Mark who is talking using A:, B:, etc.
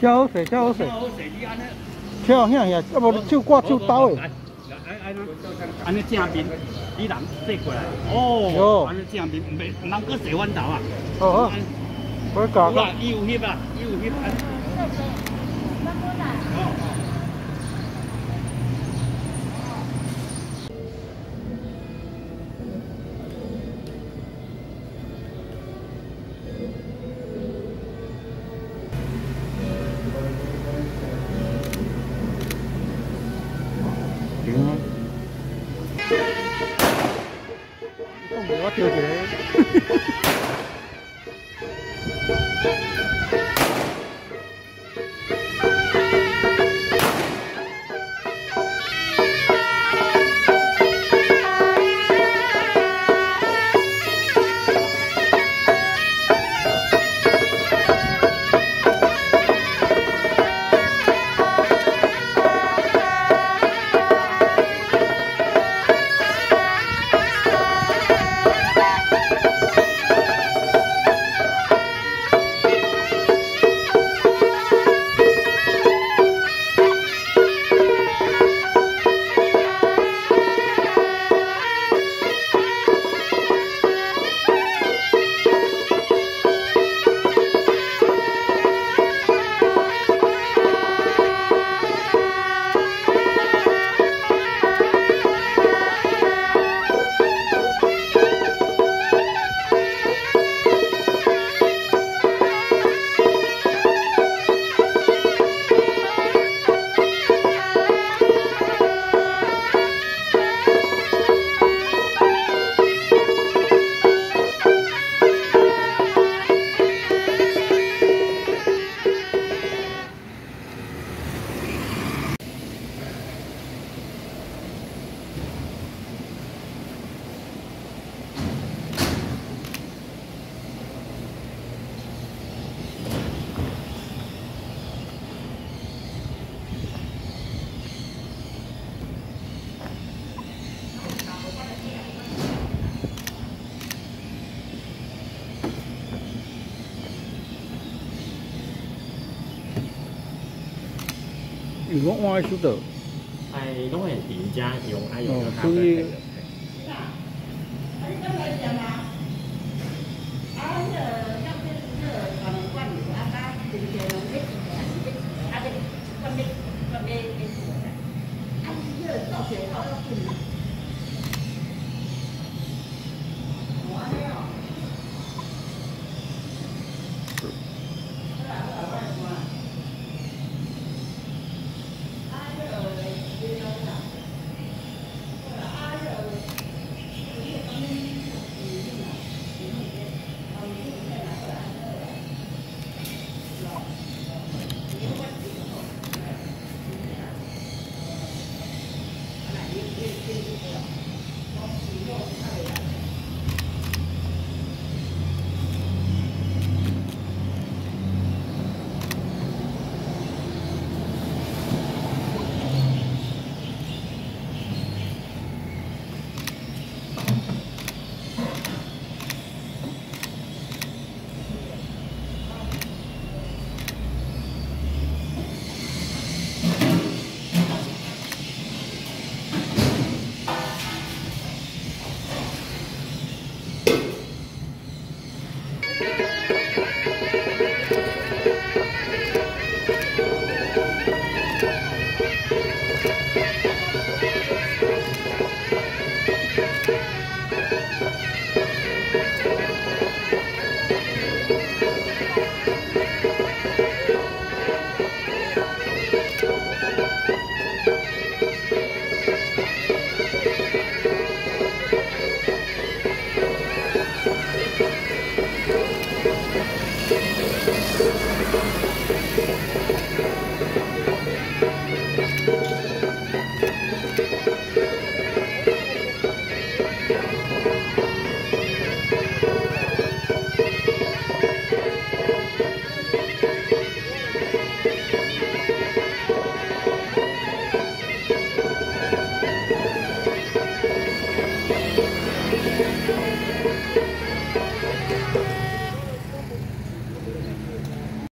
A: 跳好水，跳好水，跳遐遐，要无手挂手刀的。
B: 安尼正面，你人坐过来，哦，安尼正面，唔袂唔通搁坐弯头啊。
A: 哦哦，我搞
B: 有啦，伊有翕啊，伊有翕啊。
A: 我跳如果我喺小度，
C: 係都係點揸用係用咗
A: 所以。Thank you.